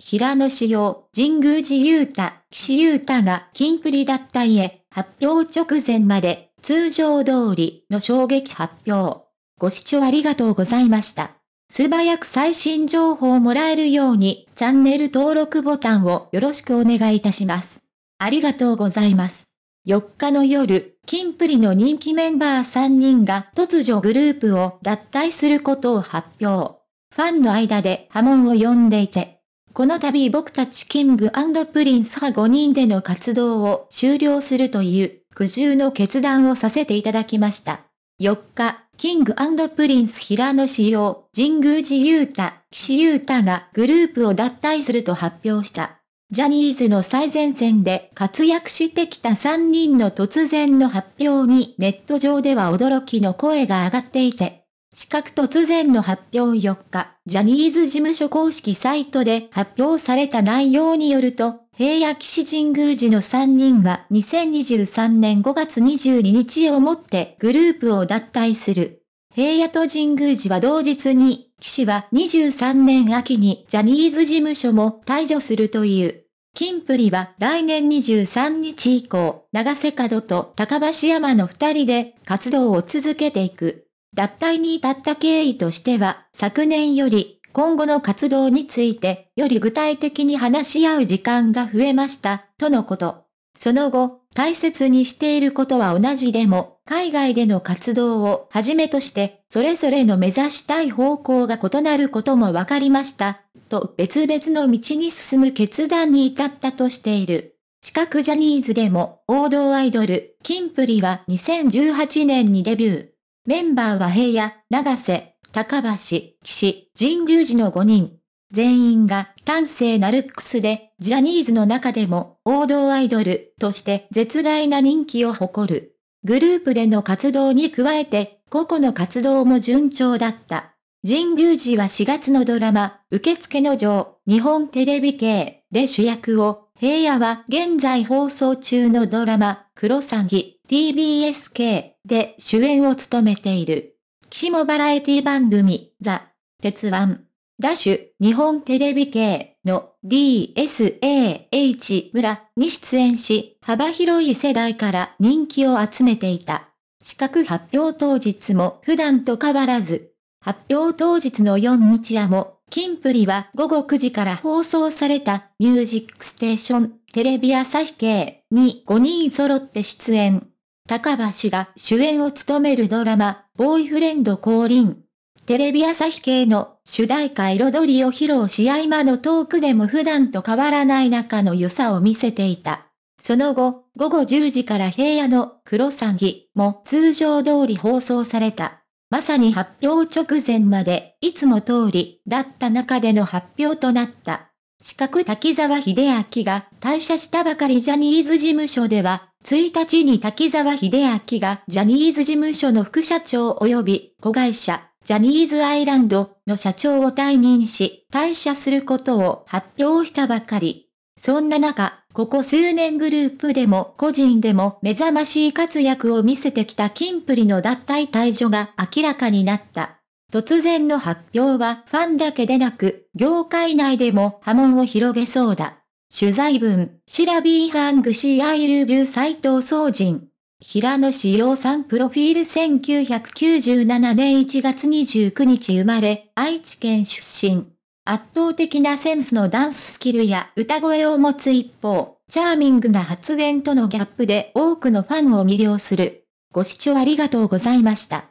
平野志陽、神宮寺勇太、岸優太が金プリだった家、発表直前まで、通常通りの衝撃発表。ご視聴ありがとうございました。素早く最新情報をもらえるように、チャンネル登録ボタンをよろしくお願いいたします。ありがとうございます。4日の夜、金プリの人気メンバー3人が突如グループを脱退することを発表。ファンの間で波紋を呼んでいて、この度僕たちキングプリンスは5人での活動を終了するという苦渋の決断をさせていただきました。4日、キングプリンス平野紫耀、神宮寺勇太、岸優太がグループを脱退すると発表した。ジャニーズの最前線で活躍してきた3人の突然の発表にネット上では驚きの声が上がっていて、資格突然の発表4日、ジャニーズ事務所公式サイトで発表された内容によると、平野騎士神宮寺の3人は2023年5月22日をもってグループを脱退する。平野と神宮寺は同日に、騎士は23年秋にジャニーズ事務所も退場するという。金プリは来年23日以降、長瀬角と高橋山の2人で活動を続けていく。脱退に至った経緯としては、昨年より今後の活動についてより具体的に話し合う時間が増えました、とのこと。その後、大切にしていることは同じでも、海外での活動をはじめとして、それぞれの目指したい方向が異なることも分かりました、と別々の道に進む決断に至ったとしている。四角ジャニーズでも王道アイドル、キンプリは2018年にデビュー。メンバーは平野、長瀬、高橋、岸、神宮寺の5人。全員が端正なルックスで、ジャニーズの中でも王道アイドルとして絶大な人気を誇る。グループでの活動に加えて、個々の活動も順調だった。神宮寺は4月のドラマ、受付の女日本テレビ系で主役を、平野は現在放送中のドラマ、クロサギ、TBSK で主演を務めている。岸もバラエティ番組、ザ・鉄腕、ダッシュ、日本テレビ系の DSAH 村に出演し、幅広い世代から人気を集めていた。資格発表当日も普段と変わらず、発表当日の4日夜も、キンプリは午後9時から放送されたミュージックステーションテレビ朝日系に5人揃って出演。高橋が主演を務めるドラマ、ボーイフレンド降臨。テレビ朝日系の主題歌彩りを披露し合間のトークでも普段と変わらない仲の良さを見せていた。その後、午後10時から平野のクロサギも通常通り放送された。まさに発表直前までいつも通りだった中での発表となった。四角滝沢秀明が退社したばかりジャニーズ事務所では、1日に滝沢秀明がジャニーズ事務所の副社長及び子会社、ジャニーズアイランドの社長を退任し、退社することを発表したばかり。そんな中、ここ数年グループでも個人でも目覚ましい活躍を見せてきたキンプリの脱退退場が明らかになった。突然の発表はファンだけでなく、業界内でも波紋を広げそうだ。取材文、シラビーハングシーアイルジュ斎藤総人。平野志陽さんプロフィール1997年1月29日生まれ、愛知県出身。圧倒的なセンスのダンススキルや歌声を持つ一方、チャーミングな発言とのギャップで多くのファンを魅了する。ご視聴ありがとうございました。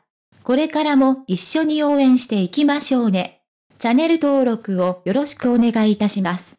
これからも一緒に応援していきましょうね。チャンネル登録をよろしくお願いいたします。